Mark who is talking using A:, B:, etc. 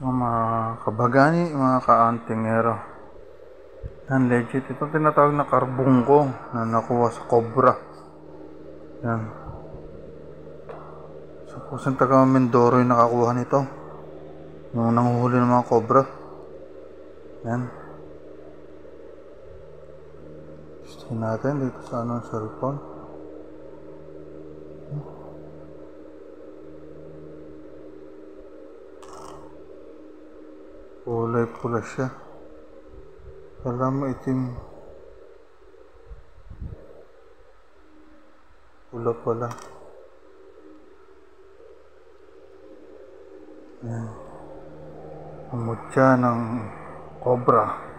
A: mga kabagani, mga kaantingero. Yan, legit. Ito tinatawag na karbungko na nakuha sa cobra. Yan. So, kusang taga Mindoro yung nakakuha nito. Yung nanguhuli ng mga cobra. Yan. Gusto natin dito sa anong cellphone. Kulay pula siya. Alam mo itim. Pula pala. Yan. Ang mutya ng cobra.